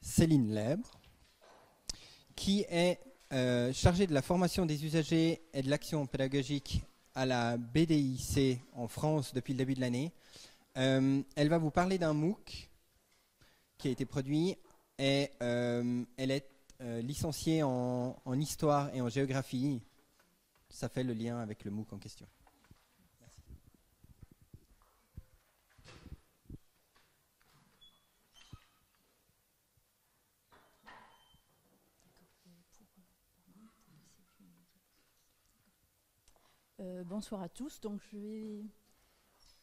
Céline Lèbre, qui est euh, chargée de la formation des usagers et de l'action pédagogique à la BDIC en France depuis le début de l'année. Euh, elle va vous parler d'un MOOC qui a été produit et euh, elle est licenciée en, en histoire et en géographie. Ça fait le lien avec le MOOC en question. Euh, bonsoir à tous. Donc, je vais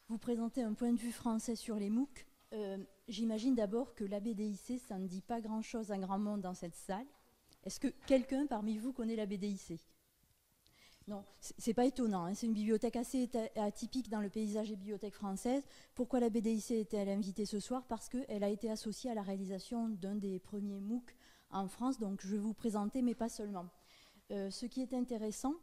vous présenter un point de vue français sur les MOOC. Euh, j'imagine d'abord que la BDIC, ça ne dit pas grand-chose à grand monde dans cette salle. Est-ce que quelqu'un parmi vous connaît la BDIC Non, c'est pas étonnant. Hein. C'est une bibliothèque assez atypique dans le paysage des bibliothèques françaises. Pourquoi la BDIC était-elle invitée ce soir? Parce qu'elle a été associée à la réalisation d'un des premiers MOOC en France. Donc, je vais vous présenter, mais pas seulement. Euh, ce qui est intéressant,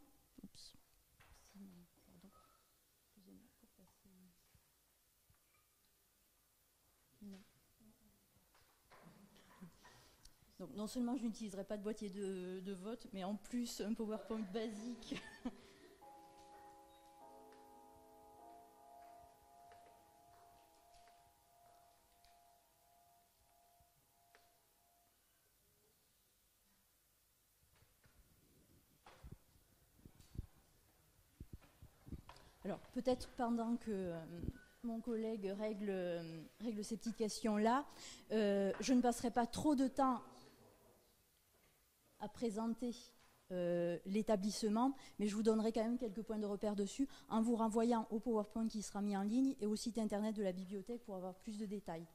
Donc non seulement je n'utiliserai pas de boîtier de, vote, mais en plus un PowerPoint basique. Alors peut-être pendant que euh, mon collègue règle, règle ces petites questions-là, euh, je ne passerai pas trop de temps à présenter euh, l'établissement, mais je vous donnerai quand même quelques points de repère dessus en vous renvoyant au PowerPoint qui sera mis en ligne et au site internet de la bibliothèque pour avoir plus de détails.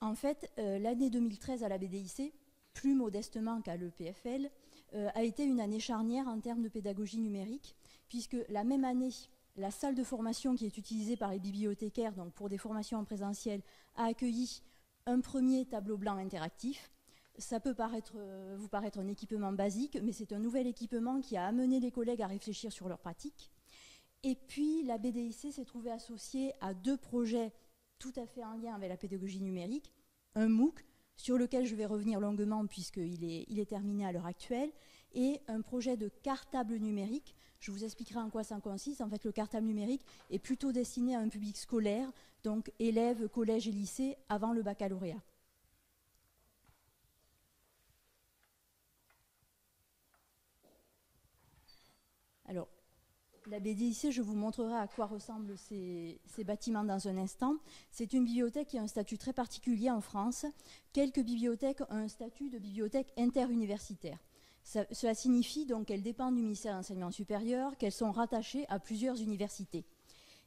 En fait, euh, l'année 2013 à la BDIC, plus modestement qu'à l'EPFL, euh, a été une année charnière en termes de pédagogie numérique, puisque la même année, la salle de formation qui est utilisée par les bibliothécaires donc pour des formations en présentiel a accueilli un premier tableau blanc interactif ça peut euh, vous paraître un équipement basique, mais c'est un nouvel équipement qui a amené les collègues à réfléchir sur leur pratique. Et puis, la BDIC s'est trouvée associée à deux projets tout à fait en lien avec la pédagogie numérique. Un MOOC, sur lequel je vais revenir longuement puisqu'il est, est terminé à l'heure actuelle, et un projet de cartable numérique. Je vous expliquerai en quoi ça consiste. En fait, le cartable numérique est plutôt destiné à un public scolaire, donc élèves, collèges et lycées, avant le baccalauréat. Alors, la BDIC, je vous montrerai à quoi ressemblent ces, bâtiments dans un instant. C'est une bibliothèque qui a un statut très particulier en France. Quelques bibliothèques ont un statut de bibliothèque interuniversitaire. cela signifie donc qu'elles dépendent du ministère de l'Enseignement supérieur, qu'elles sont rattachées à plusieurs universités.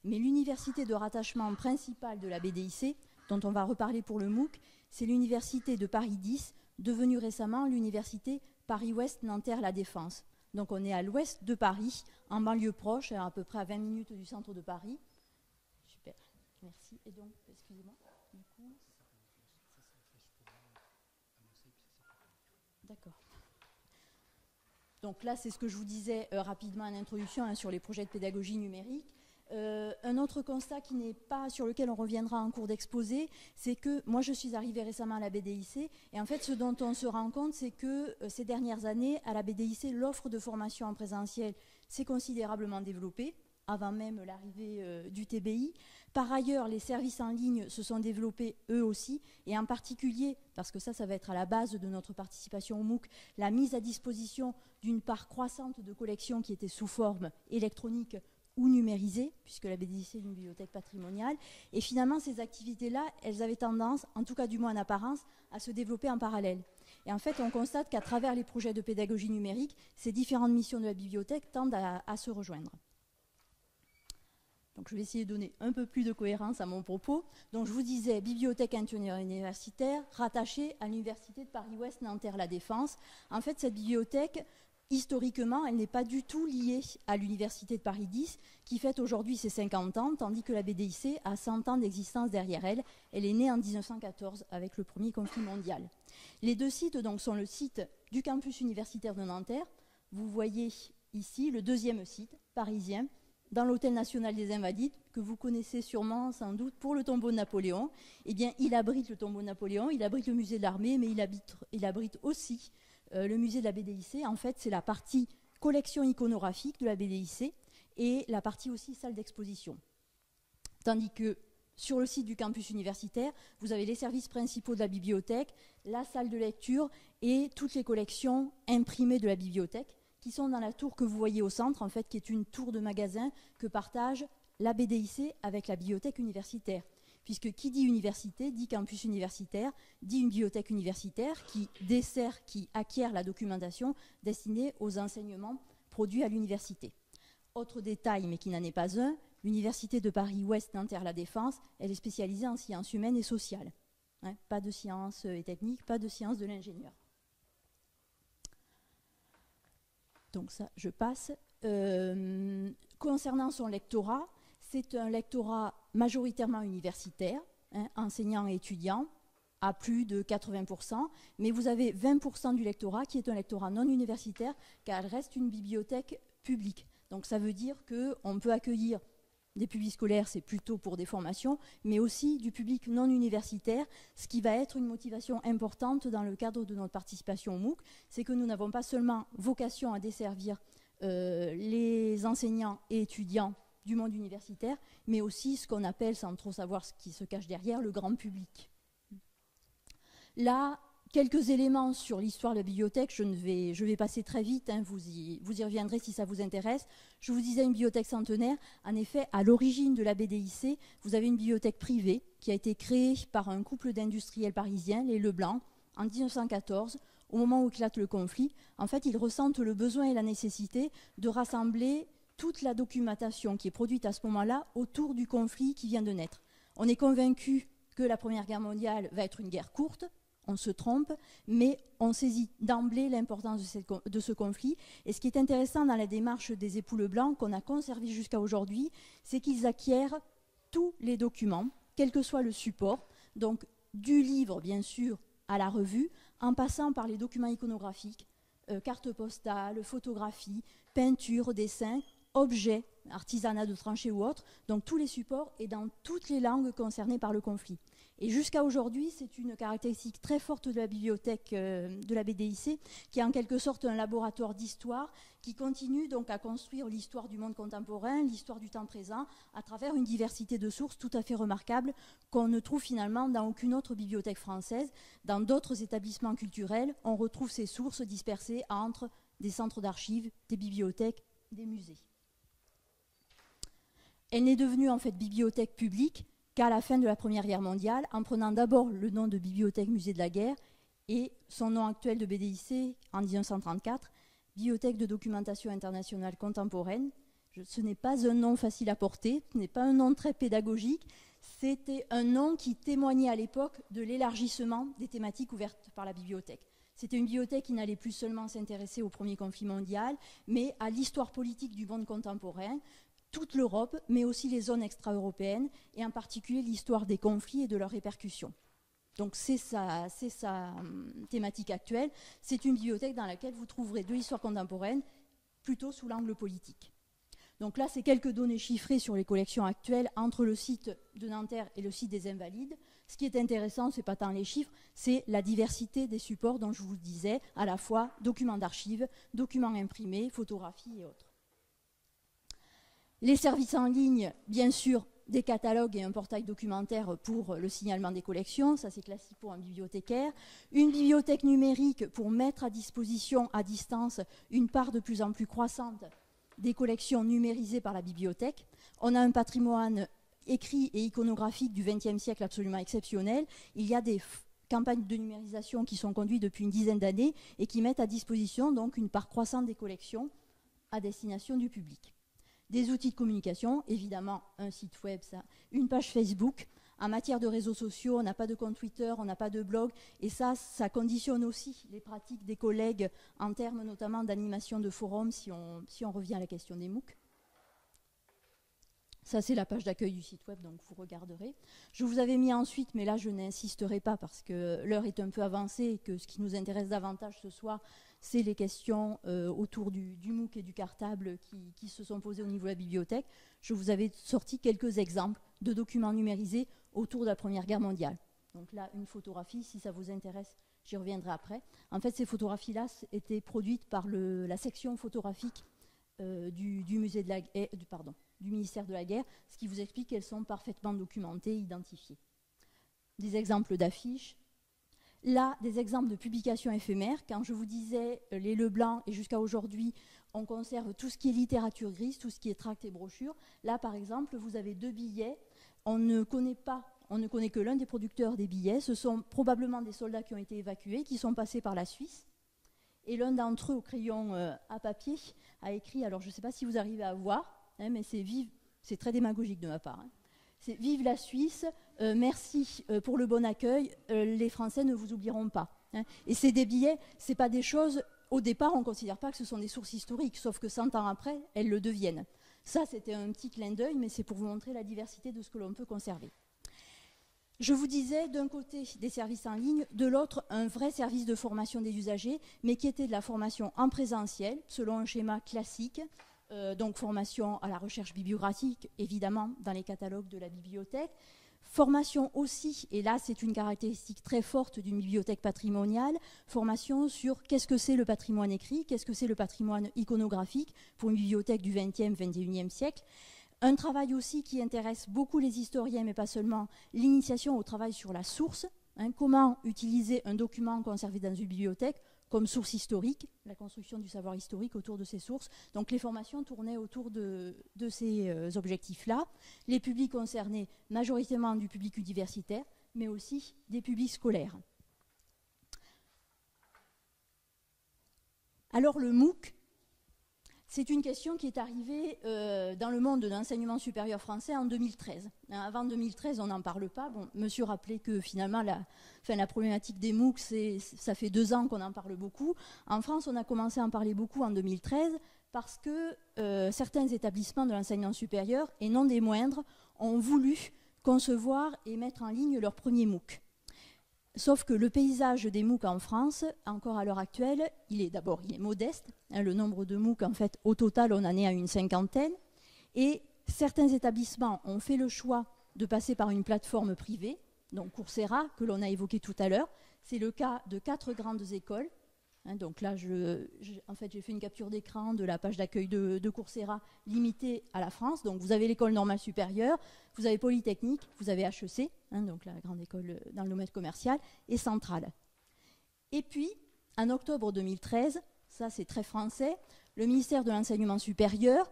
Mais l'université de rattachement principale de la BDIC, dont on va reparler pour le MOOC, c'est l'université de Paris 10, devenue récemment l'université Paris-Ouest Nanterre-La Défense. Donc on est à l'ouest de Paris, en banlieue proche, à peu près à 20 minutes du centre de Paris. Super, merci. Et donc, excusez-moi, D'accord. Donc là, c'est ce que je vous disais euh, rapidement en introduction hein, sur les projets de pédagogie numérique. Euh, un autre constat qui n'est pas sur lequel on reviendra en cours d'exposé, c'est que moi je suis arrivée récemment à la BDIC et en fait ce dont on se rend compte c'est que euh, ces dernières années à la BDIC l'offre de formation en présentiel s'est considérablement développée avant même l'arrivée euh, du TBI. Par ailleurs, les services en ligne se sont développés eux aussi, et en particulier, parce que ça, ça va être à la base de notre participation au MOOC, la mise à disposition d'une part croissante de collections qui étaient sous forme électronique ou numérisées, puisque la BDIC est une bibliothèque patrimoniale. Et finalement, ces activités-là, elles avaient tendance, en tout cas du moins en apparence, à se développer en parallèle. Et en fait, on constate qu'à travers les projets de pédagogie numérique, ces différentes missions de la bibliothèque tendent à, se rejoindre. Donc je vais essayer de donner un peu plus de cohérence à mon propos. Donc je vous disais, bibliothèque universitaire rattachée à l'Université de Paris-Ouest Nanterre-La Défense. En fait, cette bibliothèque historiquement, elle n'est pas du tout liée à l'Université de Paris 10, qui fête aujourd'hui ses 50 ans, tandis que la BDIC a 100 ans d'existence derrière elle. Elle est née en 1914 avec le premier conflit mondial. Les deux sites donc, sont le site du campus universitaire de Nanterre. Vous voyez ici le deuxième site parisien, dans l'Hôtel national des Invalides, que vous connaissez sûrement sans doute pour le tombeau de Napoléon, eh bien, il abrite le tombeau de Napoléon, il abrite le musée de l'armée, mais il, abrite aussi euh, le musée de la BDIC. En fait, c'est la partie collection iconographique de la BDIC et la partie aussi salle d'exposition. Tandis que sur le site du campus universitaire, vous avez les services principaux de la bibliothèque, la salle de lecture et toutes les collections imprimées de la bibliothèque qui sont dans la tour que vous voyez au centre, en fait, qui est une tour de magasin que partage la BDIC avec la bibliothèque universitaire. Puisque qui dit université dit campus universitaire, dit une bibliothèque universitaire qui dessert, qui acquiert la documentation destinée aux enseignements produits à l'université. Autre détail, mais qui n'en est pas un, l'Université de Paris-Ouest Nanterre-La Défense, elle est spécialisée en sciences humaines et sociales. Hein, pas de sciences et techniques, pas de sciences de l'ingénieur. Donc ça, je passe. Euh, concernant son lectorat, c'est un lectorat majoritairement universitaire, hein, enseignants et étudiants, à plus de 80%, mais vous avez 20% du lectorat qui est un lectorat non universitaire, car elle reste une bibliothèque publique. Donc ça veut dire qu'on peut accueillir des publics scolaires, c'est plutôt pour des formations, mais aussi du public non universitaire, ce qui va être une motivation importante dans le cadre de notre participation au MOOC, c'est que nous n'avons pas seulement vocation à desservir euh, les enseignants et étudiants du monde universitaire, mais aussi ce qu'on appelle, sans trop savoir ce qui se cache derrière, le grand public. Là, quelques éléments sur l'histoire de la bibliothèque. Je, vais, je passer très vite, hein, vous, y, vous, y, reviendrez si ça vous intéresse. Je vous disais une bibliothèque centenaire. En effet, à l'origine de la BDIC, vous avez une bibliothèque privée qui a été créée par un couple d'industriels parisiens, les Leblanc, en 1914, au moment où éclate le conflit. En fait, ils ressentent le besoin et la nécessité de rassembler toute la documentation qui est produite à ce moment-là autour du conflit qui vient de naître. On est convaincu que la Première Guerre mondiale va être une guerre courte, on se trompe, mais on saisit d'emblée l'importance de, ce conflit. Et ce qui est intéressant dans la démarche des époules blancs qu'on a conservé jusqu'à aujourd'hui, c'est qu'ils acquièrent tous les documents, quel que soit le support, donc du livre bien sûr à la revue, en passant par les documents iconographiques, euh, cartes postales, photographies, peintures, dessins, objets, artisanat de tranchées ou autres, donc tous les supports et dans toutes les langues concernées par le conflit. Et jusqu'à aujourd'hui, c'est une caractéristique très forte de la bibliothèque euh, de la BDIC, qui est en quelque sorte un laboratoire d'histoire, qui continue donc à construire l'histoire du monde contemporain, l'histoire du temps présent, à travers une diversité de sources tout à fait remarquable qu'on ne trouve finalement dans aucune autre bibliothèque française. Dans d'autres établissements culturels, on retrouve ces sources dispersées entre des centres d'archives, des bibliothèques, des musées. Elle n'est devenue en fait bibliothèque publique qu'à la fin de la Première Guerre mondiale, en prenant d'abord le nom de Bibliothèque Musée de la Guerre et son nom actuel de BDIC en 1934, Bibliothèque de documentation internationale contemporaine. ce n'est pas un nom facile à porter, ce n'est pas un nom très pédagogique, c'était un nom qui témoignait à l'époque de l'élargissement des thématiques ouvertes par la bibliothèque. C'était une bibliothèque qui n'allait plus seulement s'intéresser au premier conflit mondial, mais à l'histoire politique du monde contemporain, toute l'Europe, mais aussi les zones extra-européennes, et en particulier l'histoire des conflits et de leurs répercussions. Donc c'est sa, sa hum, thématique actuelle. C'est une bibliothèque dans laquelle vous trouverez de l'histoire contemporaine, plutôt sous l'angle politique. Donc là, c'est quelques données chiffrées sur les collections actuelles entre le site de Nanterre et le site des Invalides. Ce qui est intéressant, ce n'est pas tant les chiffres, c'est la diversité des supports dont je vous disais, à la fois documents d'archives, documents imprimés, photographies et autres. Les services en ligne, bien sûr, des catalogues et un portail documentaire pour le signalement des collections, ça c'est classique pour un bibliothécaire. Une bibliothèque numérique pour mettre à disposition à distance une part de plus en plus croissante des collections numérisées par la bibliothèque. On a un patrimoine écrit et iconographique du XXe siècle absolument exceptionnel. Il y a des campagnes de numérisation qui sont conduites depuis une dizaine d'années et qui mettent à disposition donc une part croissante des collections à destination du public des outils de communication, évidemment un site web, une page Facebook. En matière de réseaux sociaux, on n'a pas de compte Twitter, on n'a pas de blog, et ça, ça conditionne aussi les pratiques des collègues en termes notamment d'animation de forums, si on, si on revient à la question des MOOC. Ça, c'est la page d'accueil du site web, donc vous regarderez. Je vous avais mis ensuite, mais là, je n'insisterai pas parce que l'heure est un peu avancée et que ce qui nous intéresse davantage ce soir, c'est les questions euh, autour du, MOOC et du cartable qui, se sont posées au niveau de la bibliothèque. Je vous avais sorti quelques exemples de documents numérisés autour de la Première Guerre mondiale. Donc là, une photographie, si ça vous intéresse, j'y reviendrai après. En fait, ces photographies-là étaient produites par la section photographique euh, du, musée de la, du, pardon, du ministère de la Guerre, ce qui vous explique qu'elles sont parfaitement documentées, identifiées. Des exemples d'affiches. Là, des exemples de publications éphémères. Quand je vous disais euh, les Leblanc et jusqu'à aujourd'hui, on conserve tout ce qui est littérature grise, tout ce qui est tracts et brochures. Là, par exemple, vous avez deux billets. On ne connaît pas, on ne connaît que l'un des producteurs des billets. Ce sont probablement des soldats qui ont été évacués, qui sont passés par la Suisse. Et l'un d'entre eux, au crayon euh, à papier, a écrit, alors je ne sais pas si vous arrivez à voir, Hein, mais c'est très démagogique de ma part. Hein. Vive la Suisse, euh, merci euh, pour le bon accueil, euh, les Français ne vous oublieront pas. Hein. Et c'est des billets, c'est pas des choses. Au départ, on ne considère pas que ce sont des sources historiques, sauf que 100 ans après, elles le deviennent. Ça, c'était un petit clin d'œil, mais c'est pour vous montrer la diversité de ce que l'on peut conserver. Je vous disais d'un côté des services en ligne, de l'autre un vrai service de formation des usagers, mais qui était de la formation en présentiel, selon un schéma classique, euh, donc formation à la recherche bibliographique, évidemment, dans les catalogues de la bibliothèque. Formation aussi, et là c'est une caractéristique très forte d'une bibliothèque patrimoniale, formation sur qu'est-ce que c'est le patrimoine écrit, qu'est-ce que c'est le patrimoine iconographique pour une bibliothèque du XXe, XXIe siècle. Un travail aussi qui intéresse beaucoup les historiens, mais pas seulement, l'initiation au travail sur la source, hein, comment utiliser un document conservé dans une bibliothèque comme source historique, la construction du savoir historique autour de ces sources. Donc les formations tournaient autour de, ces euh, objectifs-là. Les publics concernés, majoritairement du public universitaire, mais aussi des publics scolaires. Alors le MOOC, c'est une question qui est arrivée euh, dans le monde de l'enseignement supérieur français en 2013. Hein, avant 2013, on n'en parle pas. Bon, monsieur rappelait que finalement, la, problématique des MOOC, ça fait deux ans qu'on en parle beaucoup. En France, on a commencé à en parler beaucoup en 2013 parce que euh, certains établissements de l'enseignement supérieur, et non des moindres, ont voulu concevoir et mettre en ligne leur premier MOOC. Sauf que le paysage des MOOC en France, encore à l'heure actuelle, il est d'abord il est modeste. Hein, le nombre de MOOC, en fait, au total, on en est à une cinquantaine. Et certains établissements ont fait le choix de passer par une plateforme privée, donc Coursera, que l'on a évoqué tout à l'heure. C'est le cas de quatre grandes écoles Hein, donc là, en fait, j'ai fait une capture d'écran de la page d'accueil de, Coursera limitée à la France. Donc vous avez l'école normale supérieure, vous avez Polytechnique, vous avez HEC, hein, donc la grande école dans le domaine commercial, et Centrale. Et puis, en octobre 2013, ça c'est très français, le ministère de l'Enseignement supérieur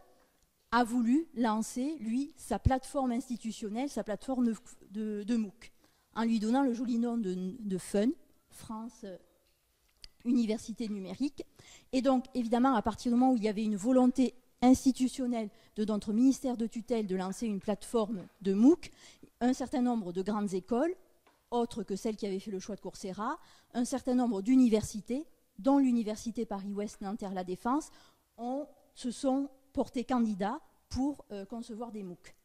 a voulu lancer, lui, sa plateforme institutionnelle, sa plateforme de, MOOC, en lui donnant le joli nom de, de FUN, France université numérique. Et donc, évidemment, à partir du moment où il y avait une volonté institutionnelle de notre ministère de tutelle de lancer une plateforme de MOOC, un certain nombre de grandes écoles, autres que celles qui avaient fait le choix de Coursera, un certain nombre d'universités, dont l'université Paris-Ouest Nanterre-La Défense, se sont portés candidats pour euh, concevoir des MOOC.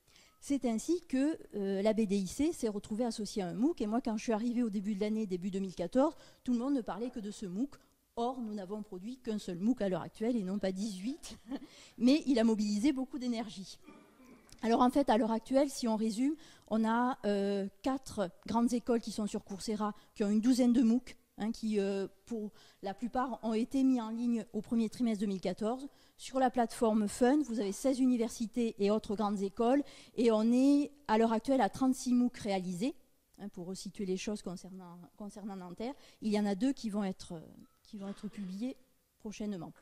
C'est ainsi que euh, la BDIC s'est retrouvée associée à un MOOC. Et moi, quand je suis arrivée au début de l'année, début 2014, tout le monde ne parlait que de ce MOOC. Or, nous n'avons produit qu'un seul MOOC à l'heure actuelle et non pas 18. Mais il a mobilisé beaucoup d'énergie. Alors en fait, à l'heure actuelle, si on résume, on a euh, quatre grandes écoles qui sont sur Coursera, qui ont une douzaine de MOOC, hein, qui euh, pour la plupart ont été mis en ligne au premier trimestre 2014. Sur la plateforme Fun, vous avez 16 universités et autres grandes écoles, et on est à l'heure actuelle à 36 MOOC réalisés. Hein, pour resituer les choses concernant, concernant Nanterre, il y en a deux qui vont être, qui vont être publiés prochainement.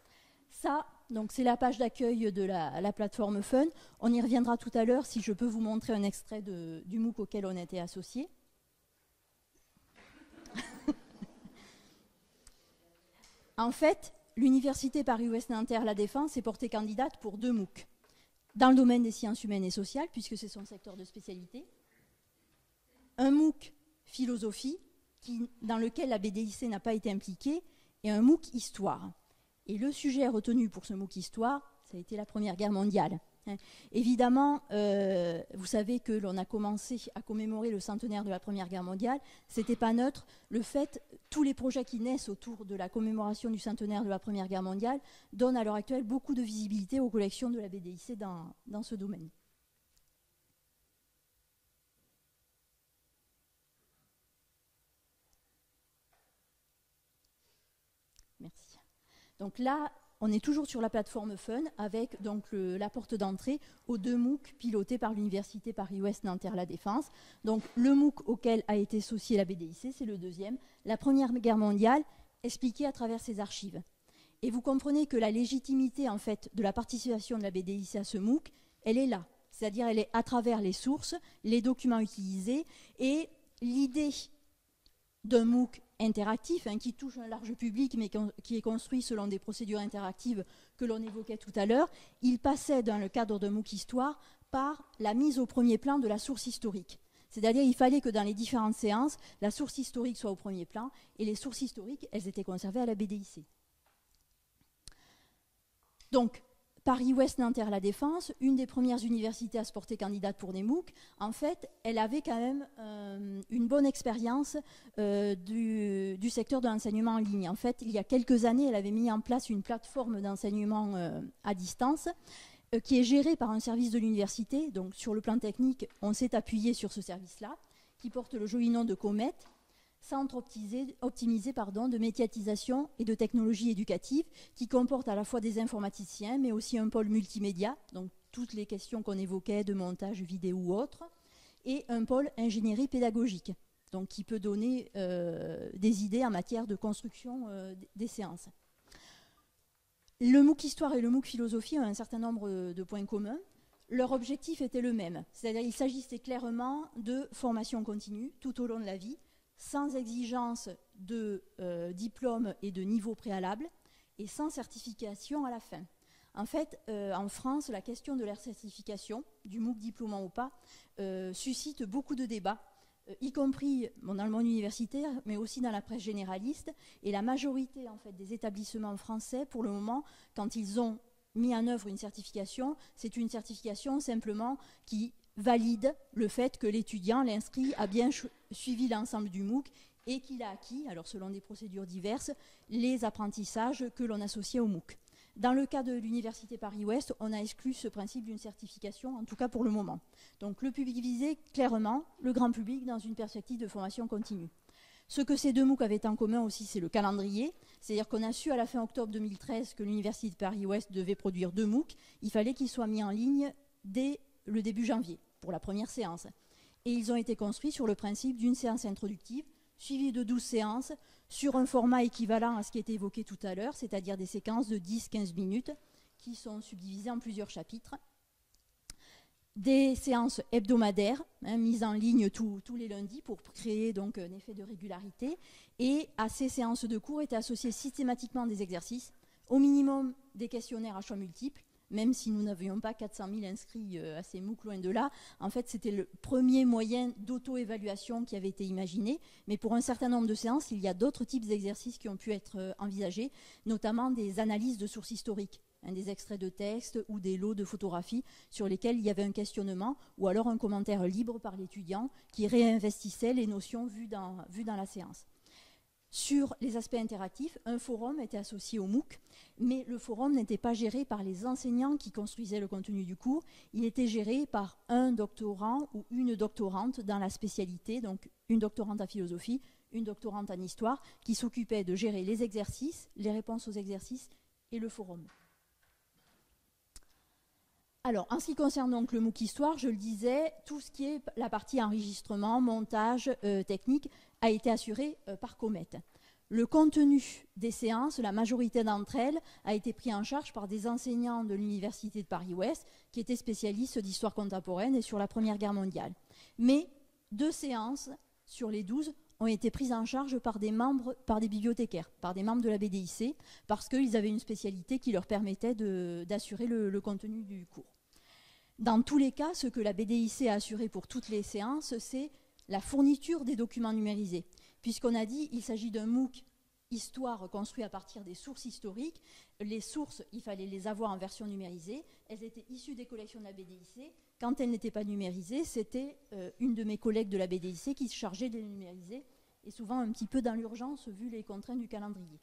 Ça, donc c'est la page d'accueil de la, plateforme Fun. On y reviendra tout à l'heure si je peux vous montrer un extrait du MOOC auquel on était associé. En fait, l'Université Paris-Ouest Nanterre La Défense est portée candidate pour deux MOOC. Dans le domaine des sciences humaines et sociales, puisque c'est son secteur de spécialité. Un MOOC philosophie, dans lequel la BDIC n'a pas été impliquée, et un MOOC histoire. Et le sujet retenu pour ce MOOC histoire, ça a été la Première Guerre mondiale. Évidemment, euh, vous savez que l'on a commencé à commémorer le centenaire de la Première Guerre mondiale. C'était pas neutre. Le fait, tous les projets qui naissent autour de la commémoration du centenaire de la Première Guerre mondiale donnent à l'heure actuelle beaucoup de visibilité aux collections de la BDIC dans, dans ce domaine. Merci. Donc là, on est toujours sur la plateforme Fun avec donc la porte d'entrée aux deux MOOC pilotés par l'Université Paris-Ouest Nanterre-La Défense. Donc le MOOC auquel a été associé la BDIC, c'est le deuxième, la Première Guerre mondiale, expliquée à travers ses archives. Et vous comprenez que la légitimité en fait de la participation de la BDIC à ce MOOC, elle est là. C'est-à-dire elle est à travers les sources, les documents utilisés et l'idée d'un MOOC interactif, hein, qui touche un large public, mais qui est construit selon des procédures interactives que l'on évoquait tout à l'heure, il passait dans le cadre de MOOC Histoire par la mise au premier plan de la source historique. C'est-à-dire qu'il fallait que dans les différentes séances, la source historique soit au premier plan, et les sources historiques, elles étaient conservées à la BDIC. Donc, Paris-Ouest Nanterre La Défense, une des premières universités à se porter candidate pour des MOOC, en fait, elle avait quand même euh, une bonne expérience euh, du, secteur de l'enseignement en ligne. En fait, il y a quelques années, elle avait mis en place une plateforme d'enseignement euh, à distance qui est gérée par un service de l'université. Donc, sur le plan technique, on s'est appuyé sur ce service-là, qui porte le joli nom de Comet centre optimisé, pardon, de médiatisation et de technologie éducative, qui comporte à la fois des informaticiens, mais aussi un pôle multimédia, donc toutes les questions qu'on évoquait de montage vidéo ou autre, et un pôle ingénierie pédagogique, donc qui peut donner euh, des idées en matière de construction euh, des séances. Le MOOC Histoire et le MOOC Philosophie ont un certain nombre de points communs. Leur objectif était le même, c'est-à-dire qu'il s'agissait clairement de formation continue tout au long de la vie, sans exigence de euh, diplôme et de niveau préalable et sans certification à la fin. En fait, euh, en France, la question de la certification, du MOOC diplômant ou pas, euh, suscite beaucoup de débats, y compris dans le monde universitaire, mais aussi dans la presse généraliste. Et la majorité en fait, des établissements français, pour le moment, quand ils ont mis en œuvre une certification, c'est une certification simplement qui valide le fait que l'étudiant, l'inscrit, a bien suivi l'ensemble du MOOC et qu'il a acquis, alors selon des procédures diverses, les apprentissages que l'on associait au MOOC. Dans le cas de l'Université Paris-Ouest, on a exclu ce principe d'une certification, en tout cas pour le moment. Donc le public visé, clairement, le grand public dans une perspective de formation continue. Ce que ces deux MOOC avaient en commun aussi, c'est le calendrier. C'est-à-dire qu'on a su à la fin octobre 2013 que l'Université Paris-Ouest devait produire deux MOOC. Il fallait qu'ils soient mis en ligne dès le début janvier pour la première séance. Et ils ont été construits sur le principe d'une séance introductive, suivie de 12 séances, sur un format équivalent à ce qui était évoqué tout à l'heure, c'est-à-dire des séquences de 10-15 minutes, qui sont subdivisées en plusieurs chapitres. Des séances hebdomadaires, hein, mises en ligne tous les lundis pour créer un effet de régularité. Et à ces séances de cours étaient associés systématiquement des exercices, au minimum des questionnaires à choix multiples, même si nous n'avions pas 400 000 inscrits euh, à ces MOOC loin de là, en fait, c'était le premier moyen d'auto-évaluation qui avait été imaginé. Mais pour un certain nombre de séances, il y a d'autres types d'exercices qui ont pu être euh, envisagés, notamment des analyses de sources historiques. Hein, des extraits de texte ou des lots de photographies sur lesquels il y avait un questionnement ou alors un commentaire libre par l'étudiant qui réinvestissait les notions vues dans la séance. Sur les aspects interactifs, un forum était associé au MOOC, mais le forum n'était pas géré par les enseignants qui construisaient le contenu du cours, il était géré par un doctorant ou une doctorante dans la spécialité, donc une doctorante en philosophie, une doctorante en histoire, qui s'occupait de gérer les exercices, les réponses aux exercices et le forum. Alors, en ce qui concerne donc le MOOC Histoire, je le disais, tout ce qui est la partie enregistrement, montage, euh, technique, a été assuré euh, par Comet. Le contenu des séances, la majorité d'entre elles, a été pris en charge par des enseignants de l'Université de Paris-Ouest qui étaient spécialistes d'histoire contemporaine et sur la Première Guerre mondiale. Mais deux séances sur les douze ont été prises en charge par des membres, par des bibliothécaires, par des membres de la BDIC, parce qu'ils avaient une spécialité qui leur permettait d'assurer le, contenu du cours. Dans tous les cas, ce que la BDIC a assuré pour toutes les séances, c'est la fourniture des documents numérisés. Puisqu'on a dit qu'il s'agit d'un MOOC histoire construite à partir des sources historiques. Les sources, il fallait les avoir en version numérisée. Elles étaient issues des collections de la BDIC. Quand elles n'étaient pas numérisées, c'était euh, une de mes collègues de la BDIC qui se chargeait de les numériser, et souvent un petit peu dans l'urgence vu les contraintes du calendrier.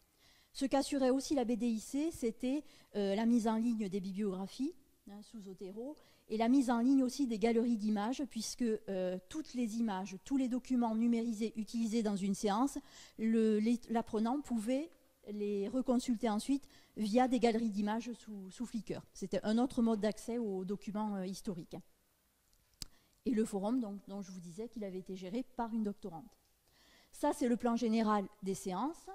Ce qu'assurait aussi la BDIC, c'était euh, la mise en ligne des bibliographies hein, sous Otero et la mise en ligne aussi des galeries d'images, puisque euh, toutes les images, tous les documents numérisés utilisés dans une séance, l'apprenant pouvait les reconsulter ensuite via des galeries d'images sous, Flickr. C'était un autre mode d'accès aux documents euh, historiques. Et le forum, donc, dont je vous disais qu'il avait été géré par une doctorante. Ça, c'est le plan général des séances.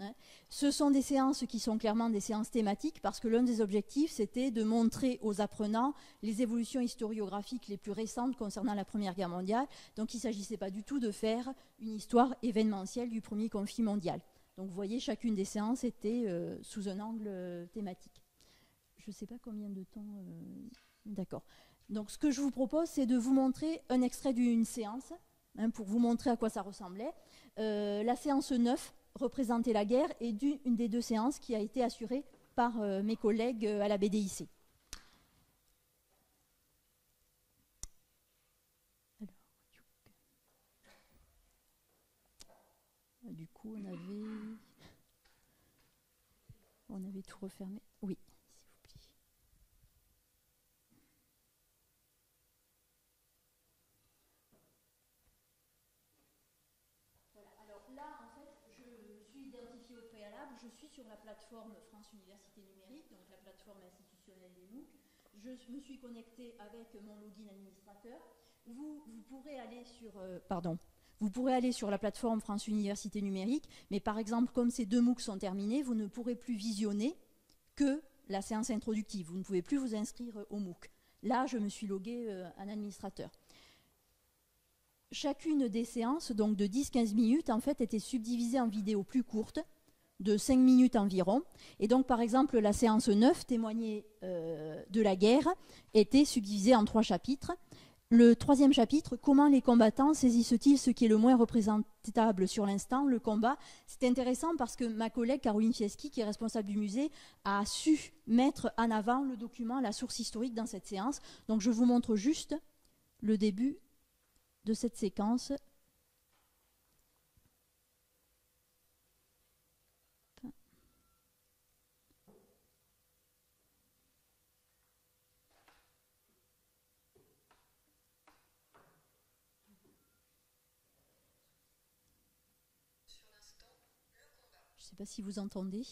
Hein. Ce sont des séances qui sont clairement des séances thématiques parce que l'un des objectifs, c'était de montrer aux apprenants les évolutions historiographiques les plus récentes concernant la Première Guerre mondiale. Donc il ne s'agissait pas du tout de faire une histoire événementielle du premier conflit mondial. Donc vous voyez, chacune des séances était euh, sous un angle euh, thématique. Je ne sais pas combien de temps. Euh, d'accord. Donc ce que je vous propose, c'est de vous montrer un extrait d'une séance, hein, pour vous montrer à quoi ça ressemblait. la séance 9 représenter la guerre et d'une des deux séances qui a été assurée par euh, mes collègues euh, à la BDIC. du coup, on avait, on avait tout refermé. Oui. je suis sur la plateforme France Université Numérique, donc la plateforme institutionnelle des MOOC. Je me suis connectée avec mon login administrateur. Vous, pourrez aller sur, euh, pardon, vous pourrez aller sur la plateforme France Université Numérique, mais par exemple, comme ces deux MOOC sont terminés, vous ne pourrez plus visionner que la séance introductive. Vous ne pouvez plus vous inscrire au MOOC. Là, je me suis logué euh, en administrateur. Chacune des séances, donc de 10-15 minutes, en fait, était subdivisée en vidéos plus courtes de 5 minutes environ. Et donc, par exemple, la séance 9, témoigner euh, de la guerre, était subdivisée en trois chapitres. Le troisième chapitre, comment les combattants saisissent-ils ce qui est le moins représentable sur l'instant, le combat? C'est intéressant parce que ma collègue Caroline Fieschi, qui est responsable du musée, a su mettre en avant le document, la source historique dans cette séance. Donc je vous montre juste le début de cette séquence sais pas si vous entendez.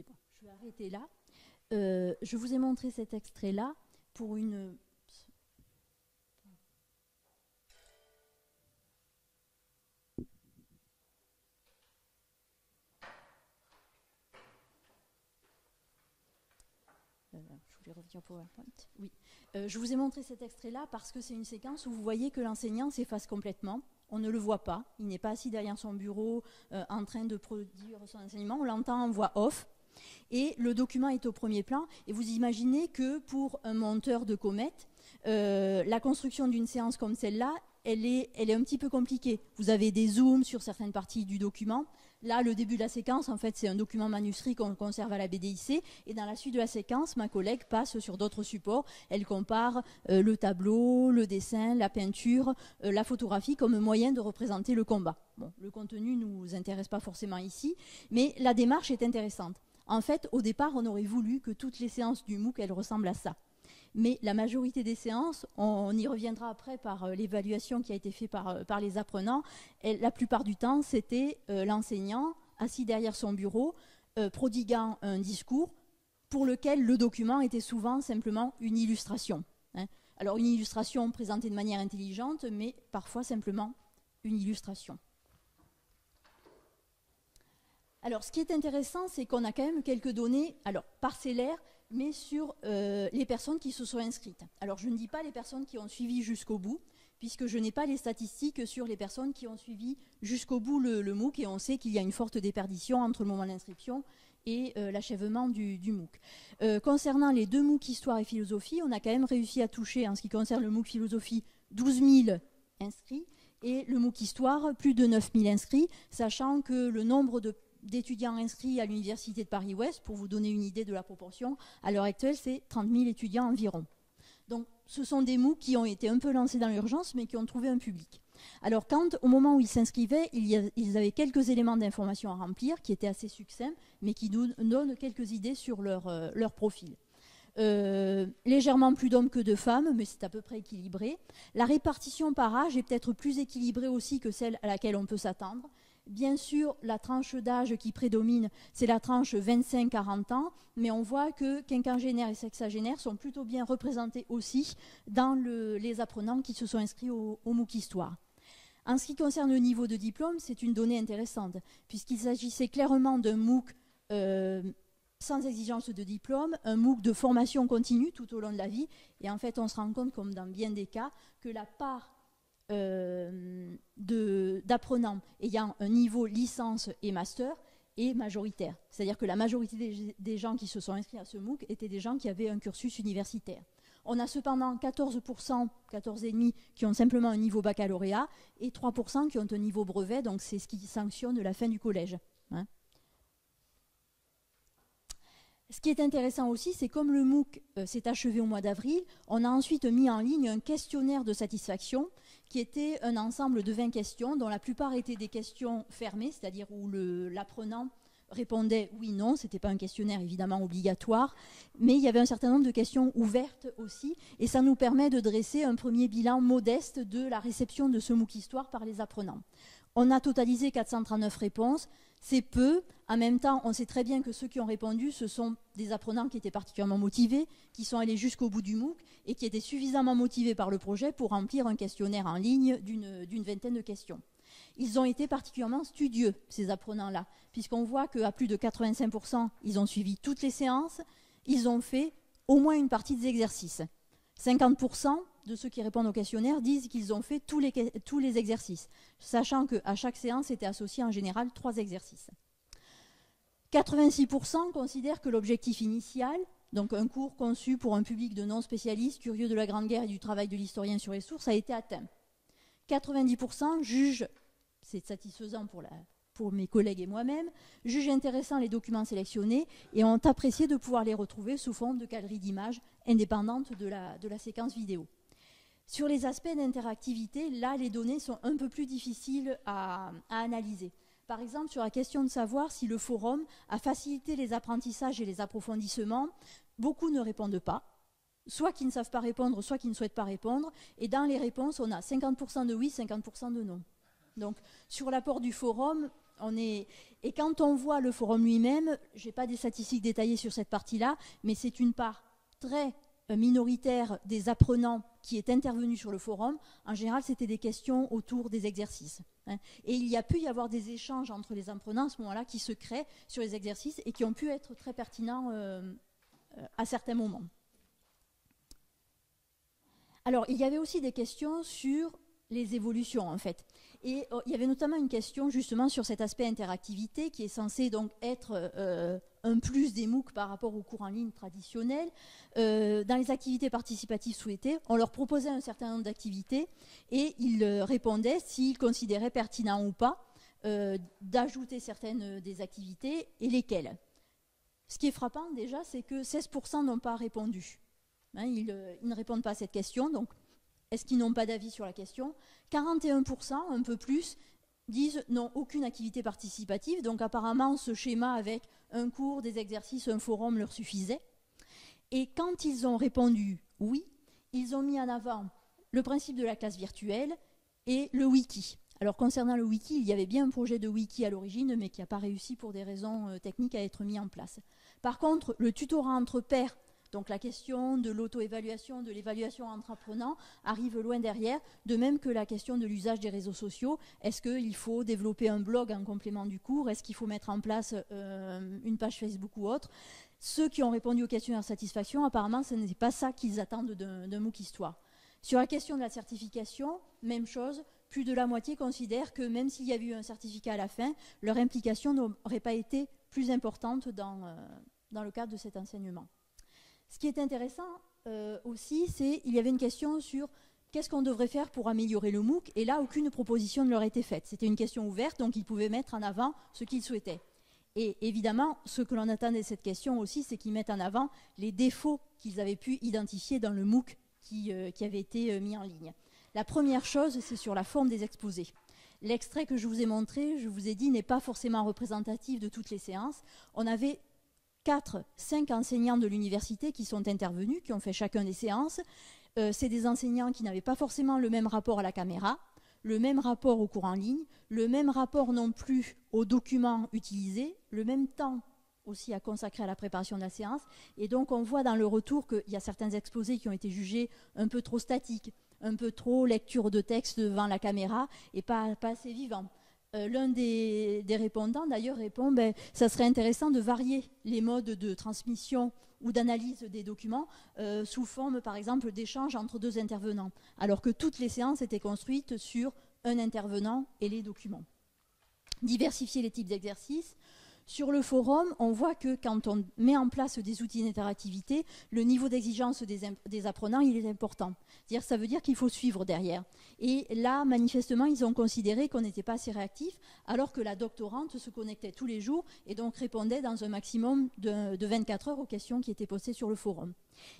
Je vais arrêter là. Euh, je vous ai montré cet extrait-là pour une... Euh, je voulais revenir au PowerPoint. Oui. Euh, je vous ai montré cet extrait-là parce que c'est une séquence où vous voyez que l'enseignant s'efface complètement on ne le voit pas, il n'est pas assis derrière son bureau en train de produire son enseignement, on l'entend en voix off, et le document est au premier plan. Et vous imaginez que pour un monteur de comète, euh, la construction d'une séance comme celle-là, elle est, elle est un petit peu compliquée. Vous avez des zooms sur certaines parties du document. Là, le début de la séquence, en fait, c'est un document manuscrit qu'on conserve à la BDIC. Et dans la suite de la séquence, ma collègue passe sur d'autres supports. Elle compare euh, le tableau, le dessin, la peinture, euh, la photographie comme moyen de représenter le combat. Bon, le contenu ne nous intéresse pas forcément ici, mais la démarche est intéressante. En fait, au départ, on aurait voulu que toutes les séances du MOOC, ressemblent à ça. Mais la majorité des séances, on, y reviendra après par euh, l'évaluation qui a été faite par, euh, les apprenants, la plupart du temps, c'était euh, l'enseignant assis derrière son bureau, prodiguant un discours pour lequel le document était souvent simplement une illustration. Hein. Alors une illustration présentée de manière intelligente, mais parfois simplement une illustration. Alors, ce qui est intéressant, c'est qu'on a quand même quelques données, alors parcellaires, mais sur euh, les personnes qui se sont inscrites. Alors je ne dis pas les personnes qui ont suivi jusqu'au bout, puisque je n'ai pas les statistiques sur les personnes qui ont suivi jusqu'au bout le, MOOC, et on sait qu'il y a une forte déperdition entre le moment d'inscription et euh, l'achèvement du, MOOC. Euh, concernant les deux MOOC Histoire et Philosophie, on a quand même réussi à toucher, en ce qui concerne le MOOC Philosophie, 12 000 inscrits, et le MOOC Histoire, plus de 9 000 inscrits, sachant que le nombre de d'étudiants inscrits à l'Université de Paris-Ouest, pour vous donner une idée de la proportion, à l'heure actuelle, c'est 30 000 étudiants environ. Donc, ce sont des MOOC qui ont été un peu lancés dans l'urgence, mais qui ont trouvé un public. Alors, quand, au moment où ils s'inscrivaient, ils avaient quelques éléments d'information à remplir, qui étaient assez succincts, mais qui nous donnent quelques idées sur leur, euh, profil. Euh, légèrement plus d'hommes que de femmes, mais c'est à peu près équilibré. La répartition par âge est peut-être plus équilibrée aussi que celle à laquelle on peut s'attendre. Bien sûr, la tranche d'âge qui prédomine, c'est la tranche 25-40 ans, mais on voit que quinquagénaires et sexagénaires sont plutôt bien représentés aussi dans les apprenants qui se sont inscrits au, MOOC Histoire. En ce qui concerne le niveau de diplôme, c'est une donnée intéressante, puisqu'il s'agissait clairement d'un MOOC euh, sans exigence de diplôme, un MOOC de formation continue tout au long de la vie, et en fait on se rend compte, comme dans bien des cas, que la part euh, d'apprenants ayant un niveau licence et master est majoritaire. C'est-à-dire que la majorité des, gens qui se sont inscrits à ce MOOC étaient des gens qui avaient un cursus universitaire. On a cependant 14%, 14,5% qui ont simplement un niveau baccalauréat et 3% qui ont un niveau brevet, donc c'est ce qui sanctionne la fin du collège. Hein. Ce qui est intéressant aussi, c'est comme le MOOC euh, s'est achevé au mois d'avril, on a ensuite mis en ligne un questionnaire de satisfaction qui était un ensemble de 20 questions, dont la plupart étaient des questions fermées, c'est-à-dire où l'apprenant répondait oui, non, ce n'était pas un questionnaire évidemment obligatoire, mais il y avait un certain nombre de questions ouvertes aussi, et ça nous permet de dresser un premier bilan modeste de la réception de ce MOOC Histoire par les apprenants. On a totalisé 439 réponses, c'est peu. En même temps, on sait très bien que ceux qui ont répondu, ce sont des apprenants qui étaient particulièrement motivés, qui sont allés jusqu'au bout du MOOC et qui étaient suffisamment motivés par le projet pour remplir un questionnaire en ligne d'une vingtaine de questions. Ils ont été particulièrement studieux, ces apprenants-là, puisqu'on voit qu'à plus de 85%, ils ont suivi toutes les séances, ils ont fait au moins une partie des exercices. 50% de ceux qui répondent au questionnaire disent qu'ils ont fait tous les, exercices, sachant qu'à chaque séance était associé en général trois exercices. 86% considèrent que l'objectif initial, donc un cours conçu pour un public de non-spécialistes curieux de la Grande Guerre et du travail de l'historien sur les sources, a été atteint. 90% jugent, c'est satisfaisant pour, la, pour mes collègues et moi-même, jugent intéressants les documents sélectionnés et ont apprécié de pouvoir les retrouver sous forme de galeries d'images indépendantes de la, séquence vidéo. Sur les aspects d'interactivité, là, les données sont un peu plus difficiles à, analyser. Par exemple, sur la question de savoir si le forum a facilité les apprentissages et les approfondissements, beaucoup ne répondent pas. Soit qui ne savent pas répondre, soit qui ne souhaitent pas répondre. Et dans les réponses, on a 50% de oui, 50% de non. Donc, sur l'apport du forum, Et quand on voit le forum lui-même, je n'ai pas des statistiques détaillées sur cette partie-là, mais c'est une part très minoritaire des apprenants qui est intervenu sur le forum, en général, c'était des questions autour des exercices. Hein. Et il y a pu y avoir des échanges entre les apprenants à ce moment-là qui se créent sur les exercices et qui ont pu être très pertinents euh, euh, à certains moments. Alors, il y avait aussi des questions sur les évolutions, en fait. Et oh, il y avait notamment une question justement sur cet aspect interactivité qui est censé donc être euh, un plus des MOOC par rapport aux cours en ligne traditionnels. Euh, dans les activités participatives souhaitées, on leur proposait un certain nombre d'activités et ils euh, répondaient s'ils considéraient pertinent ou pas euh, d'ajouter certaines des activités et lesquelles. Ce qui est frappant déjà, c'est que 16% n'ont pas répondu. Hein, ils, ne répondent pas à cette question, donc est-ce qu'ils n'ont pas d'avis sur la question? 41%, un peu plus, disent non, aucune activité participative. Donc apparemment, ce schéma avec un cours, des exercices, un forum leur suffisait. Et quand ils ont répondu oui, ils ont mis en avant le principe de la classe virtuelle et le wiki. Alors concernant le wiki, il y avait bien un projet de wiki à l'origine, mais qui n'a pas réussi pour des raisons euh, techniques à être mis en place. Par contre, le tutorat entre pairs donc la question de l'auto-évaluation, de l'évaluation entre apprenants arrive loin derrière, de même que la question de l'usage des réseaux sociaux. Est-ce qu'il faut développer un blog en complément du cours? Est-ce qu'il faut mettre en place euh, une page Facebook ou autre? Ceux qui ont répondu aux questions de satisfaction, apparemment, ce n'est pas ça qu'ils attendent d'un MOOC Histoire. Sur la question de la certification, même chose, plus de la moitié considèrent que même s'il y avait eu un certificat à la fin, leur implication n'aurait pas été plus importante dans, euh, dans le cadre de cet enseignement. Ce qui est intéressant euh, aussi, c'est qu'il y avait une question sur qu'est-ce qu'on devrait faire pour améliorer le MOOC, et là, aucune proposition ne leur était faite. C'était une question ouverte, donc ils pouvaient mettre en avant ce qu'ils souhaitaient. Et évidemment, ce que l'on attendait de cette question aussi, c'est qu'ils mettent en avant les défauts qu'ils avaient pu identifier dans le MOOC qui, euh, avait été euh, mis en ligne. La première chose, c'est sur la forme des exposés. L'extrait que je vous ai montré, je vous ai dit, n'est pas forcément représentatif de toutes les séances. On avait quatre, cinq enseignants de l'université qui sont intervenus, qui ont fait chacun des séances. Euh, c'est des enseignants qui n'avaient pas forcément le même rapport à la caméra, le même rapport au cours en ligne, le même rapport non plus aux documents utilisés, le même temps aussi à consacrer à la préparation de la séance. Et donc on voit dans le retour qu'il y a certains exposés qui ont été jugés un peu trop statiques, un peu trop lecture de texte devant la caméra et pas assez vivants. Euh, l'un des, répondants, d'ailleurs, répond ben, ça serait intéressant de varier les modes de transmission ou d'analyse des documents euh, sous forme, par exemple, d'échange entre deux intervenants, alors que toutes les séances étaient construites sur un intervenant et les documents. Diversifier les types d'exercices, sur le forum, on voit que quand on met en place des outils d'interactivité, le niveau d'exigence des, apprenants, il est important. -dire, ça veut dire qu'il faut suivre derrière. Et là, manifestement, ils ont considéré qu'on n'était pas assez réactif, alors que la doctorante se connectait tous les jours et donc répondait dans un maximum de, de 24 heures aux questions qui étaient postées sur le forum.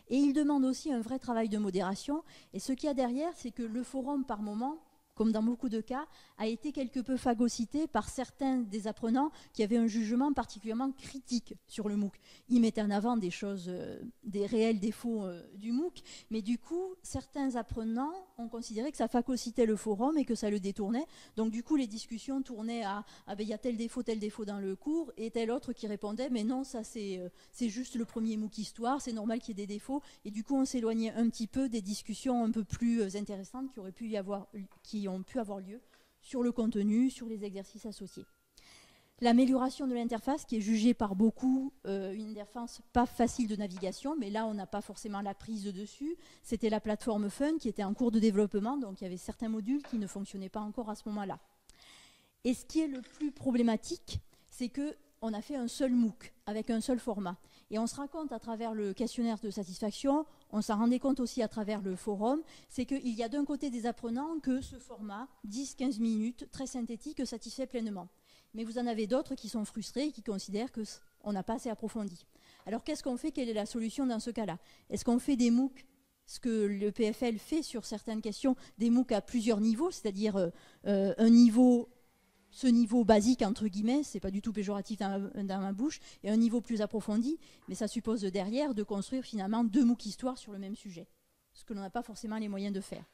Et ils demandent aussi un vrai travail de modération. Et ce qu'il y a derrière, c'est que le forum, par moment, comme dans beaucoup de cas, a été quelque peu phagocyté par certains des apprenants qui avaient un jugement particulièrement critique sur le MOOC. Ils mettaient en avant des choses, euh, des réels défauts euh, du MOOC, mais du coup, certains apprenants ont considéré que ça phagocytait le forum et que ça le détournait. Donc du coup, les discussions tournaient à ah ben, il y a tel défaut, tel défaut dans le cours, et tel autre qui répondait mais non, ça c'est euh, c'est juste le premier MOOC histoire, c'est normal qu'il y ait des défauts. Et du coup, on s'éloignait un petit peu des discussions un peu plus intéressantes qui auraient pu y avoir, qui ont pu avoir lieu sur le contenu, sur les exercices associés. L'amélioration de l'interface, qui est jugée par beaucoup euh, une interface pas facile de navigation, mais là on n'a pas forcément la prise dessus. C'était la plateforme Fun qui était en cours de développement, donc il y avait certains modules qui ne fonctionnaient pas encore à ce moment-là. Et ce qui est le plus problématique, c'est que on a fait un seul MOOC avec un seul format. Et on se rend compte à travers le questionnaire de satisfaction, on s'en rendait compte aussi à travers le forum, c'est qu'il y a d'un côté des apprenants que ce format, 10-15 minutes, très synthétique, satisfait pleinement. Mais vous en avez d'autres qui sont frustrés et qui considèrent qu'on n'a pas assez approfondi. Alors qu'est-ce qu'on fait? Quelle est la solution dans ce cas-là? Est-ce qu'on fait des MOOC? Ce que le PFL fait sur certaines questions, des MOOC à plusieurs niveaux, c'est-à-dire euh, euh, un niveau ce niveau basique, entre guillemets, c'est pas du tout péjoratif dans ma, bouche, et un niveau plus approfondi, mais ça suppose derrière de construire finalement deux MOOC histoire sur le même sujet, ce que l'on n'a pas forcément les moyens de faire.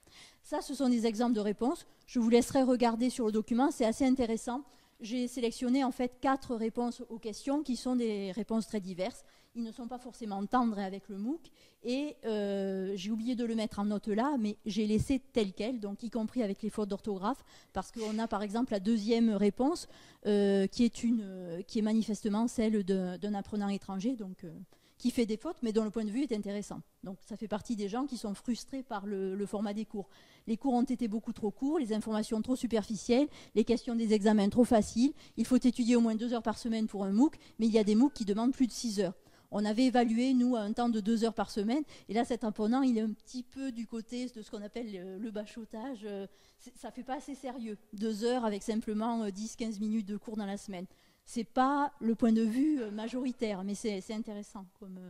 Ça, ce sont des exemples de réponses. Je vous laisserai regarder sur le document, c'est assez intéressant. J'ai sélectionné en fait quatre réponses aux questions qui sont des réponses très diverses ils ne sont pas forcément tendres avec le MOOC. Et euh, j'ai oublié de le mettre en note là, mais j'ai laissé tel quel, donc y compris avec les fautes d'orthographe, parce qu'on a par exemple la deuxième réponse euh, qui, est une, qui est manifestement celle d'un apprenant étranger, donc euh, qui fait des fautes, mais dont le point de vue est intéressant. Donc ça fait partie des gens qui sont frustrés par le, le, format des cours. Les cours ont été beaucoup trop courts, les informations trop superficielles, les questions des examens trop faciles. Il faut étudier au moins deux heures par semaine pour un MOOC, mais il y a des MOOC qui demandent plus de six heures On avait évalué, nous, un temps de deux heures par semaine. Et là, cet apprenant, il est un petit peu du côté de ce qu'on appelle le, bachotage. Euh, ça ne fait pas assez sérieux. Deux heures avec simplement 10-15 euh, minutes de cours dans la semaine. Ce n'est pas le point de vue euh, majoritaire, mais c'est intéressant comme,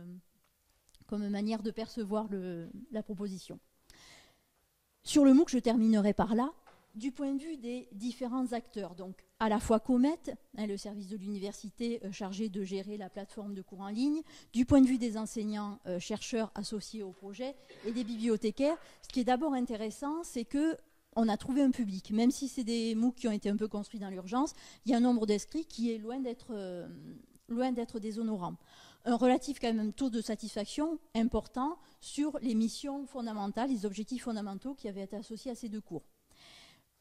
comme manière de percevoir la proposition. Sur le MOOC, je terminerai par là du point de vue des différents acteurs, donc à la fois Comet, hein, le service de l'université euh, chargé de gérer la plateforme de cours en ligne, du point de vue des enseignants euh, chercheurs associés au projet et des bibliothécaires. Ce qui est d'abord intéressant, c'est que on a trouvé un public, même si c'est des MOOC qui ont été un peu construits dans l'urgence, il y a un nombre d'inscrits qui est loin d'être euh, loin d'être déshonorant. Un relatif quand même taux de satisfaction important sur les missions fondamentales, les objectifs fondamentaux qui avaient été associés à ces deux cours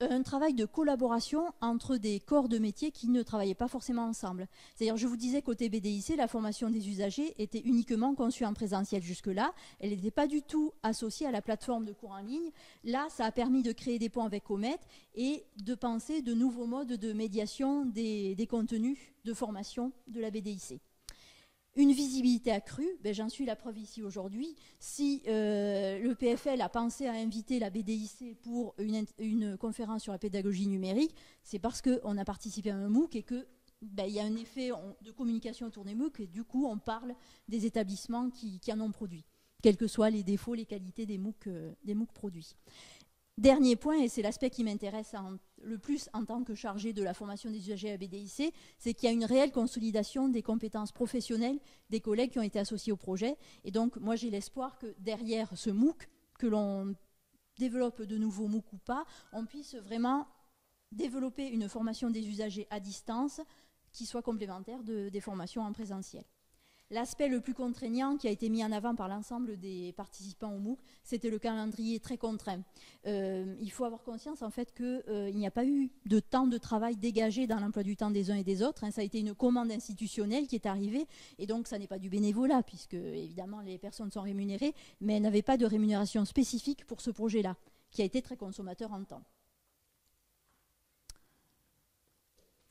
un travail de collaboration entre des corps de métiers qui ne travaillaient pas forcément ensemble. C'est-à-dire, je vous disais, côté BDIC, la formation des usagers était uniquement conçue en présentiel jusque-là. Elle n'était pas du tout associée à la plateforme de cours en ligne. Là, ça a permis de créer des ponts avec Comet et de penser de nouveaux modes de médiation des, des contenus de formation de la BDIC une visibilité accrue, ben, j'en suis la preuve ici aujourd'hui. Si euh, le PFL a pensé à inviter la BDIC pour une, conférence sur la pédagogie numérique, c'est parce qu'on a participé à un MOOC et qu'il ben, y a un effet de communication autour des MOOC et du coup on parle des établissements qui, en ont produit, quels que soient les défauts, les qualités des MOOC, euh, des MOOC produits. Dernier point, et c'est l'aspect qui m'intéresse le plus en tant que chargé de la formation des usagers à BDIC, c'est qu'il y a une réelle consolidation des compétences professionnelles des collègues qui ont été associés au projet. Et donc, moi, j'ai l'espoir que derrière ce MOOC, que l'on développe de nouveaux MOOC ou pas, on puisse vraiment développer une formation des usagers à distance qui soit complémentaire des formations en présentiel. L'aspect le plus contraignant qui a été mis en avant par l'ensemble des participants au MOOC, c'était le calendrier très contraint. Euh, il faut avoir conscience en fait qu'il euh, n'y a pas eu de temps de travail dégagé dans l'emploi du temps des uns et des autres. Hein. Ça a été une commande institutionnelle qui est arrivée et donc ça n'est pas du bénévolat puisque évidemment les personnes sont rémunérées, mais elles n'avaient pas de rémunération spécifique pour ce projet-là, qui a été très consommateur en temps.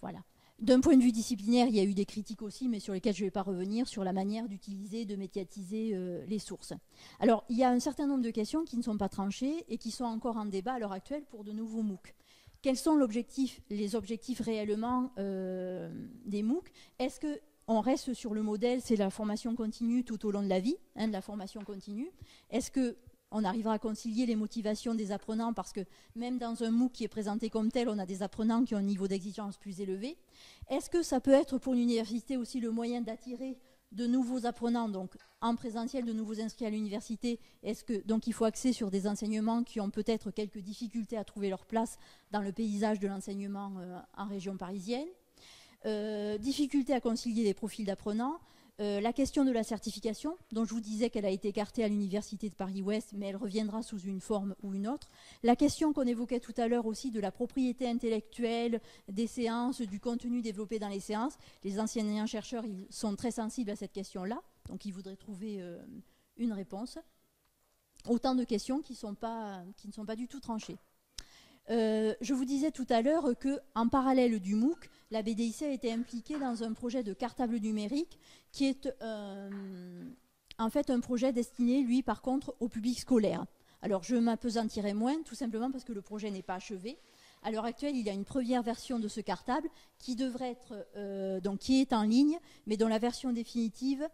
Voilà. D'un point de vue disciplinaire, il y a eu des critiques aussi, mais sur lesquelles je ne vais pas revenir, sur la manière d'utiliser, de médiatiser euh, les sources. Alors, il y a un certain nombre de questions qui ne sont pas tranchées et qui sont encore en débat à l'heure actuelle pour de nouveaux MOOC. Quels sont les objectifs réellement euh, des MOOC? Est-ce qu'on reste sur le modèle, c'est la formation continue tout au long de la vie, hein, de la formation continue? Est-ce que on arrivera à concilier les motivations des apprenants parce que même dans un MOOC qui est présenté comme tel, on a des apprenants qui ont un niveau d'exigence plus élevé. Est-ce que ça peut être pour l'université aussi le moyen d'attirer de nouveaux apprenants, donc en présentiel, de nouveaux inscrits à l'université? Est-ce que donc il faut axer sur des enseignements qui ont peut-être quelques difficultés à trouver leur place dans le paysage de l'enseignement euh, en région parisienne? Euh, Difficulté à concilier les profils d'apprenants euh, la question de la certification, dont je vous disais qu'elle a été écartée à l'Université de Paris-Ouest, mais elle reviendra sous une forme ou une autre. La question qu'on évoquait tout à l'heure aussi de la propriété intellectuelle des séances, du contenu développé dans les séances. Les enseignants-chercheurs ils sont très sensibles à cette question-là, donc ils voudraient trouver euh, une réponse. Autant de questions qui ne sont pas du tout tranchées. Euh, je vous disais tout à l'heure qu'en parallèle du MOOC, la BDIC a été impliquée dans un projet de cartable numérique qui est euh, en fait un projet destiné, lui, par contre, au public scolaire. Alors, je m'apesantirai moins, tout simplement parce que le projet n'est pas achevé. À l'heure actuelle, il y a une première version de ce cartable qui euh, est en ligne, mais dont la version définitive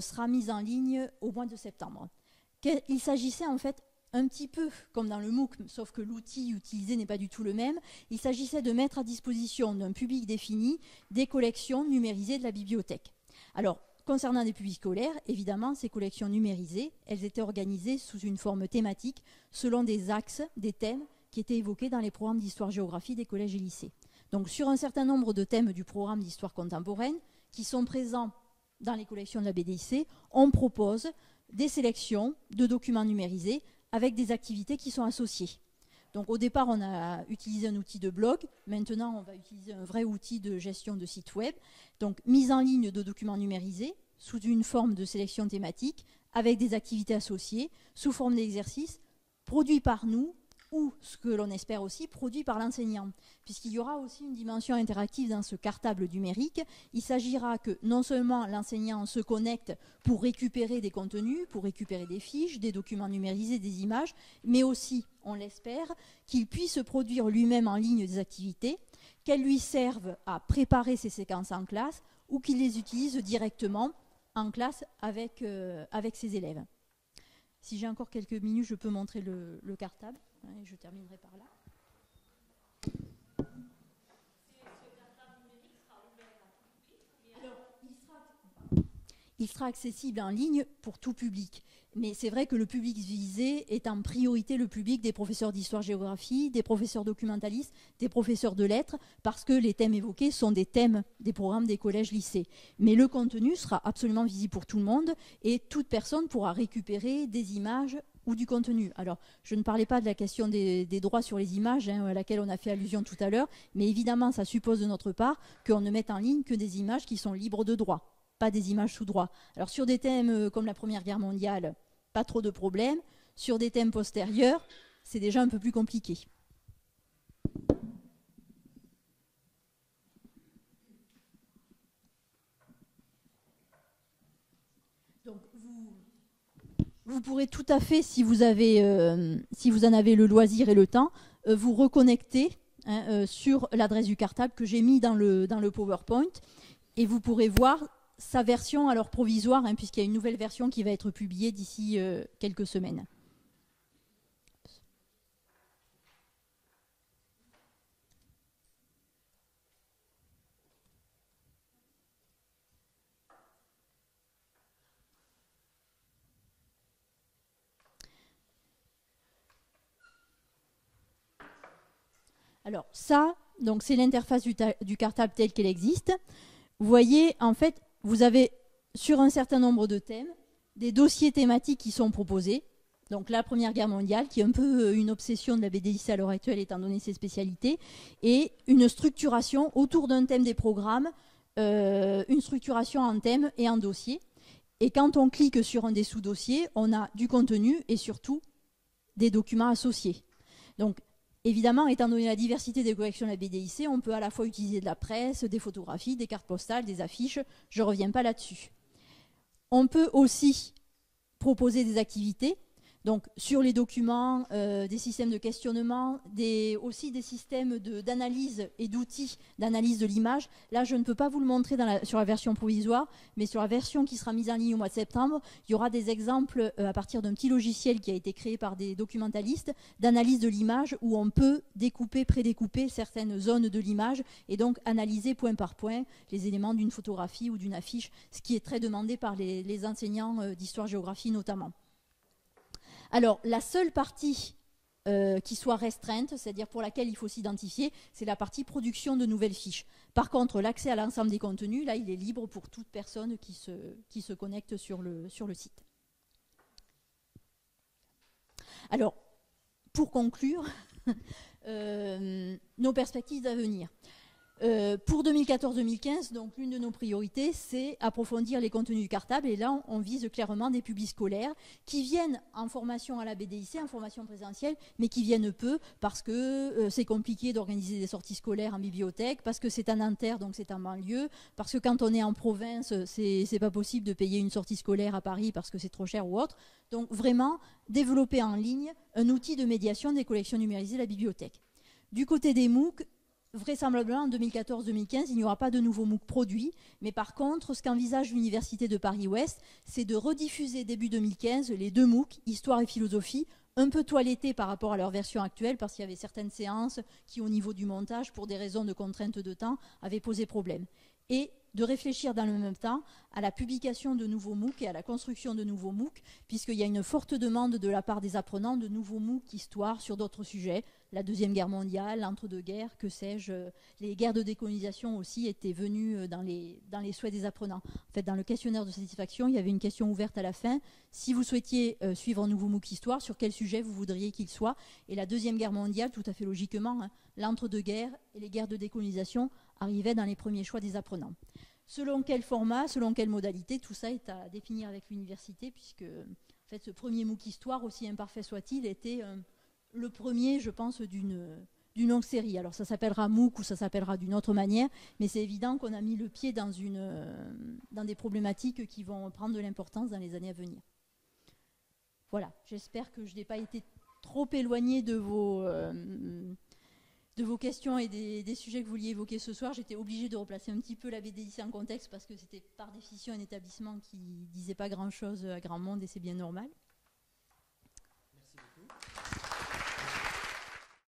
sera mise en ligne au mois de septembre. Il s'agissait en fait un petit peu comme dans le MOOC, sauf que l'outil utilisé n'est pas du tout le même. Il s'agissait de mettre à disposition d'un public défini des collections numérisées de la bibliothèque. Alors, concernant les publics scolaires, évidemment, ces collections numérisées, elles étaient organisées sous une forme thématique, selon des axes, des thèmes qui étaient évoqués dans les programmes d'histoire-géographie des collèges et lycées. Donc, sur un certain nombre de thèmes du programme d'histoire contemporaine, qui sont présents dans les collections de la BDIC, on propose des sélections de documents numérisés avec des activités qui sont associées. Donc au départ, on a utilisé un outil de blog. Maintenant, on va utiliser un vrai outil de gestion de site web. Donc mise en ligne de documents numérisés sous une forme de sélection thématique avec des activités associées, sous forme d'exercices, produits par nous ou, ce que l'on espère aussi, produit par l'enseignant, puisqu'il y aura aussi une dimension interactive dans ce cartable numérique. Il s'agira que non seulement l'enseignant se connecte pour récupérer des contenus, pour récupérer des fiches, des documents numérisés, des images, mais aussi, on l'espère, qu'il puisse produire lui-même en ligne des activités, qu'elles lui servent à préparer ses séquences en classe ou qu'il les utilise directement en classe avec, euh, avec ses élèves. Si j'ai encore quelques minutes, je peux montrer le, cartable. Je terminerai par là. il sera accessible en ligne pour tout public. Mais c'est vrai que le public visé est en priorité le public des professeurs d'histoire-géographie, des professeurs documentalistes, des professeurs de lettres, parce que les thèmes évoqués sont des thèmes des programmes des collèges-lycées. Mais le contenu sera absolument visible pour tout le monde et toute personne pourra récupérer des images du contenu. Alors, je ne parlais pas de la question des, droits sur les images, hein, à laquelle on a fait allusion tout à l'heure, mais évidemment, ça suppose de notre part qu'on ne mette en ligne que des images qui sont libres de droits pas des images sous droit. Alors sur des thèmes euh, comme la Première Guerre mondiale, pas trop de problèmes. Sur des thèmes postérieurs, c'est déjà un peu plus compliqué. Donc vous, pourrez tout à fait, si vous, avez, euh, si vous en avez le loisir et le temps, euh, vous reconnecter hein, sur l'adresse du cartable que j'ai mis dans le, dans le PowerPoint et vous pourrez voir sa version alors provisoire, hein, puisqu'il y a une nouvelle version qui va être publiée d'ici euh, quelques semaines. Alors ça, donc c'est l'interface du, cartable telle qu'elle existe. Vous voyez, en fait, vous avez sur un certain nombre de thèmes des dossiers thématiques qui sont proposés. Donc la Première Guerre mondiale, qui est un peu euh, une obsession de la BDIC à l'heure actuelle étant donné ses spécialités, et une structuration autour d'un thème des programmes, euh, une structuration en thème et en dossier. Et quand on clique sur un des sous-dossiers, on a du contenu et surtout des documents associés. Donc Évidemment, étant donné la diversité des collections de la BDIC, on peut à la fois utiliser de la presse, des photographies, des cartes postales, des affiches. Je ne reviens pas là-dessus. On peut aussi proposer des activités donc sur les documents, euh, des systèmes de questionnement, aussi des systèmes d'analyse et d'outils d'analyse de l'image. Là, je ne peux pas vous le montrer sur la version provisoire, mais sur la version qui sera mise en ligne au mois de septembre, il y aura des exemples euh, à partir d'un petit logiciel qui a été créé par des documentalistes d'analyse de l'image où on peut découper, prédécouper certaines zones de l'image et donc analyser point par point les éléments d'une photographie ou d'une affiche, ce qui est très demandé par les, enseignants euh, d'histoire-géographie notamment. Alors, la seule partie euh, qui soit restreinte, c'est-à-dire pour laquelle il faut s'identifier, c'est la partie production de nouvelles fiches. Par contre, l'accès à l'ensemble des contenus, là, il est libre pour toute personne qui se, connecte sur le, sur le site. Alors, pour conclure, euh, nos perspectives d'avenir. Euh, pour 2014-2015, donc l'une de nos priorités, c'est approfondir les contenus du cartable. Et là, on, vise clairement des publics scolaires qui viennent en formation à la BDIC, en formation présentielle, mais qui viennent peu parce que euh, c'est compliqué d'organiser des sorties scolaires en bibliothèque, parce que c'est un inter, donc c'est en banlieue, parce que quand on est en province, c'est pas possible de payer une sortie scolaire à Paris parce que c'est trop cher ou autre. Donc vraiment, développer en ligne un outil de médiation des collections numérisées de la bibliothèque. Du côté des MOOC, vraisemblablement en 2014-2015, il n'y aura pas de nouveaux MOOC produits, mais par contre, ce qu'envisage l'Université de Paris-Ouest, c'est de rediffuser début 2015 les deux MOOC, Histoire et Philosophie, un peu toilettés par rapport à leur version actuelle, parce qu'il y avait certaines séances qui, au niveau du montage, pour des raisons de contrainte de temps, avaient posé problème. De réfléchir dans le même temps à la publication de nouveaux MOOC et à la construction de nouveaux MOOC, puisqu'il y a une forte demande de la part des apprenants de nouveaux MOOC histoire sur d'autres sujets, la Deuxième Guerre mondiale, l'entre-deux-guerres, que sais-je. Les guerres de décolonisation aussi étaient venues euh, dans les, dans les souhaits des apprenants. En fait, dans le questionnaire de satisfaction, il y avait une question ouverte à la fin. Si vous souhaitiez euh, suivre un nouveau MOOC histoire, sur quel sujet vous voudriez qu'il soit? Et la Deuxième Guerre mondiale, tout à fait logiquement, hein, l'entre-deux-guerres et les guerres de décolonisation arrivaient dans les premiers choix des apprenants. Selon quel format, selon quelle modalité, tout ça est à définir avec l'université, puisque en fait, ce premier MOOC Histoire, aussi imparfait soit-il, était le premier, je pense, d'une longue série. Alors ça s'appellera MOOC ou ça s'appellera d'une autre manière, mais c'est évident qu'on a mis le pied dans, une, dans des problématiques qui vont prendre de l'importance dans les années à venir. Voilà, j'espère que je n'ai pas été trop éloigné de vos, de vos questions et des, sujets que vous vouliez évoquer ce soir, j'étais obligée de replacer un petit peu la BDIC en contexte parce que c'était par définition un établissement qui disait pas grand-chose à grand monde et c'est bien normal.